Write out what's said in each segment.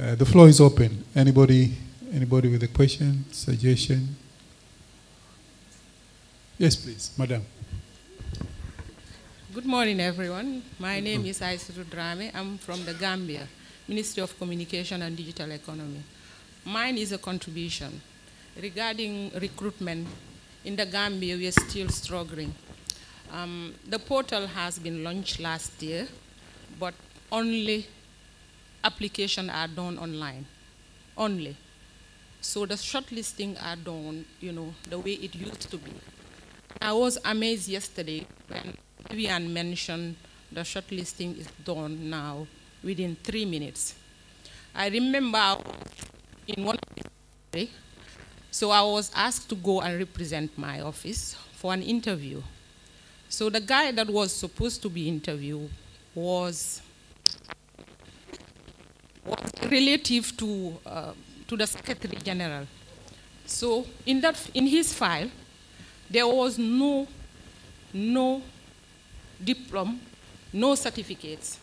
Uh, the floor is open. Anybody, anybody with a question, suggestion? Yes, please, madam. Good morning, everyone. My name is Aissatou Drame. I'm from the Gambia, Ministry of Communication and Digital Economy. Mine is a contribution. Regarding recruitment, in the Gambia, we are still struggling. Um, the portal has been launched last year, but only applications are done online, only. So the shortlisting are done, you know, the way it used to be. I was amazed yesterday when Vivian mentioned the shortlisting is done now within three minutes. I remember in one of so I was asked to go and represent my office for an interview. So the guy that was supposed to be interviewed was, was relative to, uh, to the Secretary General. So in, that, in his file, there was no, no diploma, no certificates.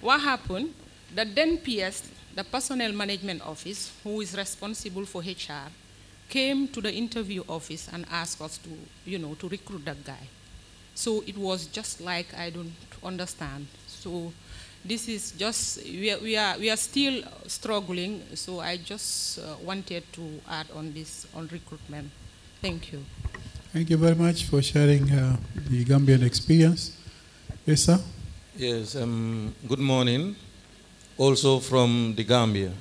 What happened? The then PS, the Personnel Management Office, who is responsible for HR, came to the interview office and asked us to, you know, to recruit that guy. So it was just like I don't understand. So this is just, we are, we are, we are still struggling, so I just uh, wanted to add on this, on recruitment. Thank you. Thank you very much for sharing uh, the Gambian experience. Yes, sir? Yes, um, good morning. Also from the Gambia.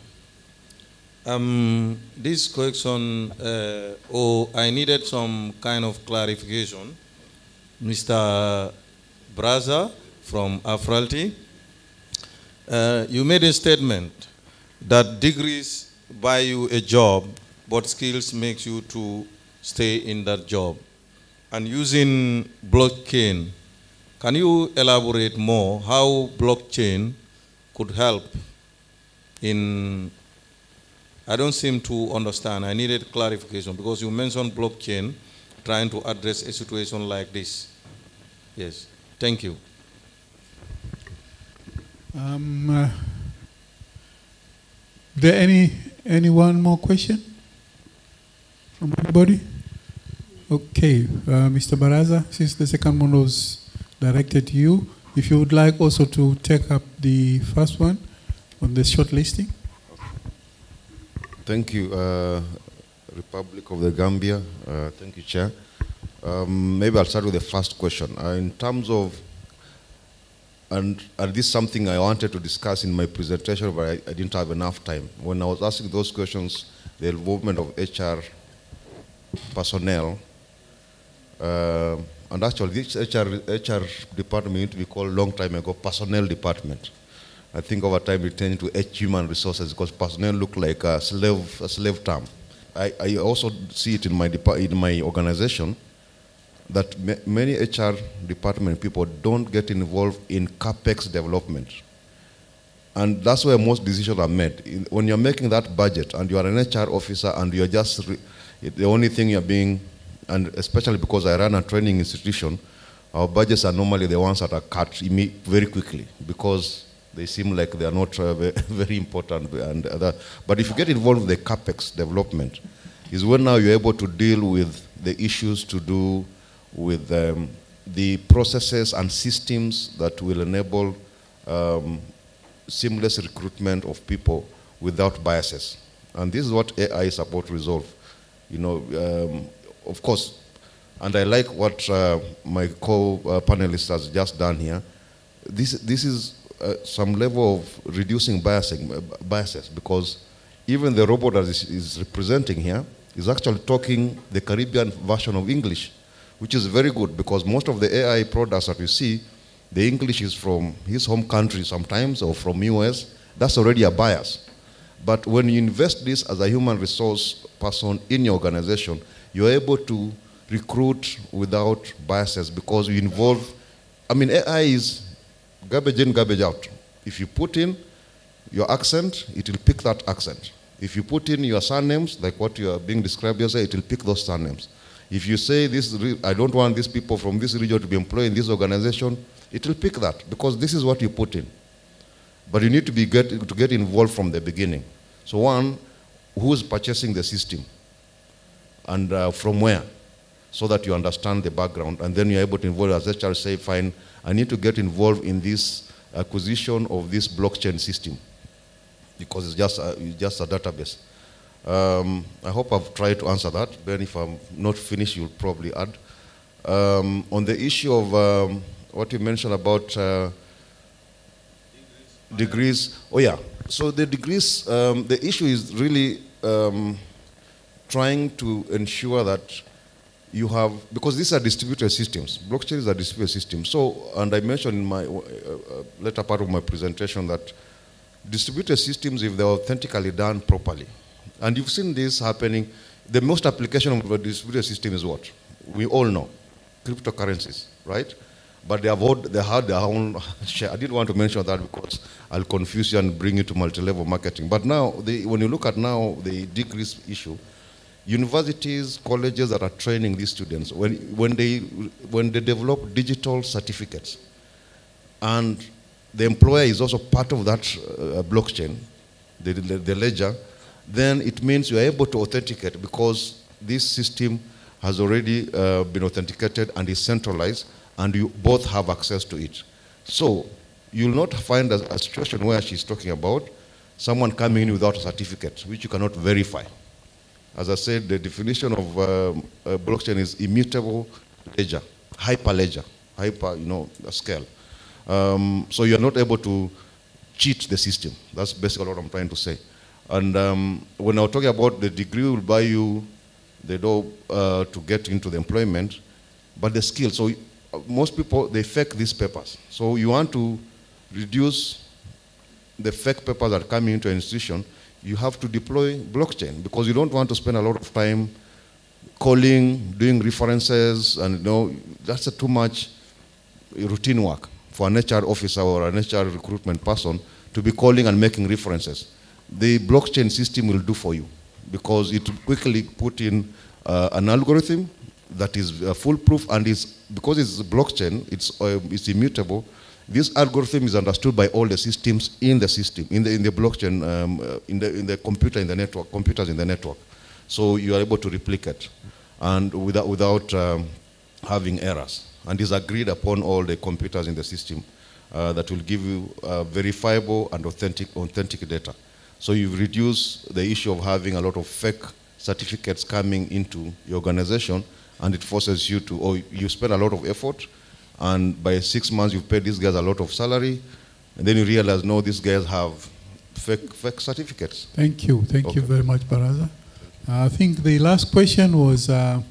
Um, this question, uh, oh, I needed some kind of clarification Mr. Baraza from Afralti. Uh, you made a statement that degrees buy you a job, but skills makes you to stay in that job. And using blockchain, can you elaborate more how blockchain could help in, I don't seem to understand, I needed clarification because you mentioned blockchain trying to address a situation like this. Yes, thank you. Um, uh, there any any one more question from anybody? Okay, uh, Mr. Baraza, since the second one was directed to you, if you would like also to take up the first one on the short listing. Thank you, uh, Republic of the Gambia. Uh, thank you, Chair. Um, maybe I'll start with the first question. Uh, in terms of, and, and this is something I wanted to discuss in my presentation, but I, I, didn't have enough time. When I was asking those questions, the involvement of HR personnel, uh, and actually this HR, HR department used to be called long time ago personnel department. I think over time it turned to H human resources because personnel look like a slave, a slave term. I, I also see it in my, in my organization that many HR department people don't get involved in capex development. And that's where most decisions are made. when you're making that budget and you are an HR officer and you're just, the only thing you're being, and especially because I run a training institution, our budgets are normally the ones that are cut very quickly because they seem like they are not uh, very important. And other. But if you get involved with the capex development, is when now you're able to deal with the issues to do with um, the processes and systems that will enable um, seamless recruitment of people without biases. And this is what AI is about to resolve. You know, um, of course, and I like what uh, my co-panelist has just done here. This, this is uh, some level of reducing biasing, uh, biases because even the robot that is, is representing here is actually talking the Caribbean version of English which is very good because most of the AI products that you see, the English is from his home country sometimes or from US. That's already a bias. But when you invest this as a human resource person in your organization, you're able to recruit without biases because you involve, I mean, AI is garbage in, garbage out. If you put in your accent, it will pick that accent. If you put in your surnames, like what you are being described yesterday, it will pick those surnames. If you say this, I don't want these people from this region to be employed in this organization, it will pick that because this is what you put in. But you need to be get, to get involved from the beginning. So one, who's purchasing the system and uh, from where? So that you understand the background and then you're able to involve, as HR say, fine, I need to get involved in this acquisition of this blockchain system because it's just a, it's just a database. Um, I hope I've tried to answer that. Ben, if I'm not finished, you'll probably add. Um, on the issue of um, what you mentioned about uh, degrees. Oh yeah. So the degrees, um, the issue is really um, trying to ensure that you have, because these are distributed systems. Blockchain is a distributed system. So, and I mentioned in my uh, uh, later part of my presentation that distributed systems, if they're authentically done properly, and you've seen this happening, the most application of a distributed system is what? We all know, cryptocurrencies, right? But they have, all, they had their own share. I didn't want to mention that because I'll confuse you and bring you to multi-level marketing. But now, the, when you look at now the decrease issue, universities, colleges that are training these students, when, when, they, when they develop digital certificates, and the employer is also part of that uh, blockchain, the, the, the ledger, then it means you are able to authenticate because this system has already uh, been authenticated and is centralized, and you both have access to it. So you'll not find a, a situation where she's talking about someone coming in without a certificate, which you cannot verify. As I said, the definition of um, blockchain is immutable ledger, hyper ledger, hyper, you know, scale. Um, so you're not able to cheat the system. That's basically what I'm trying to say. And um, when I was talking about the degree will buy you the door uh, to get into the employment, but the skill. So most people, they fake these papers. So you want to reduce the fake papers that are coming into an institution, you have to deploy blockchain because you don't want to spend a lot of time calling, doing references, and you know, that's too much routine work for an HR officer or an HR recruitment person to be calling and making references. The blockchain system will do for you because it will quickly put in uh, an algorithm that is uh, foolproof and is because it's blockchain, it's, uh, it's immutable. This algorithm is understood by all the systems in the system, in the, in the blockchain, um, uh, in, the, in the computer, in the network, computers in the network. So you are able to replicate and without, without um, having errors. And is agreed upon all the computers in the system uh, that will give you uh, verifiable and authentic, authentic data. So you reduce the issue of having a lot of fake certificates coming into your organization and it forces you to, or you spend a lot of effort, and by six months you've paid these guys a lot of salary, and then you realize, no, these guys have fake, fake certificates. Thank you. Thank okay. you very much, Baraza. Uh, I think the last question was uh,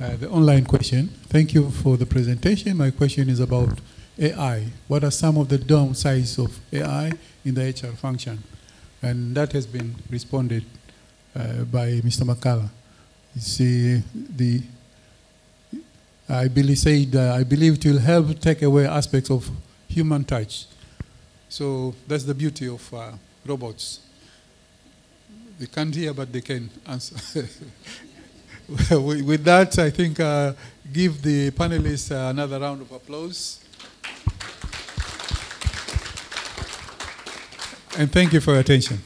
uh, the online question. Thank you for the presentation. My question is about AI. What are some of the downsides of AI in the HR function? And that has been responded uh, by Mr. McCalla. You see, the I believe said uh, I believe it will help take away aspects of human touch. So that's the beauty of uh, robots. They can't hear, but they can answer. With that, I think uh, give the panelists another round of applause. And thank you for your attention.